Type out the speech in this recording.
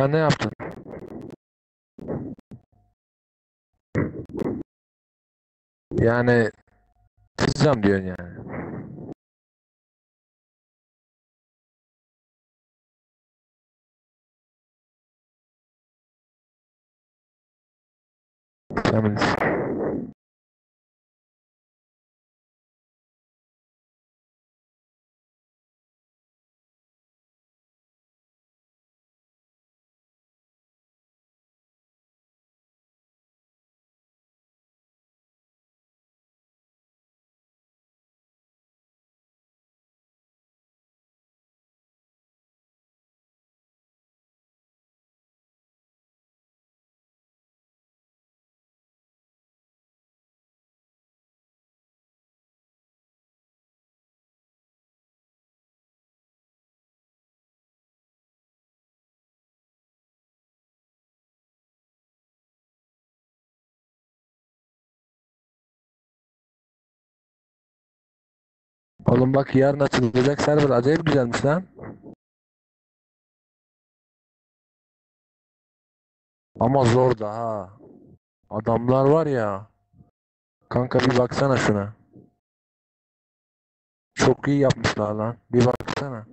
Kanka ne yaptın? Yani kızacağım diyorsun yani. Sen Oğlum bak yarın açılacak server acayip güzelmiş lan. Ama zor da ha. Adamlar var ya. Kanka bir baksana şuna. Çok iyi yapmışlar lan. Bir baksana.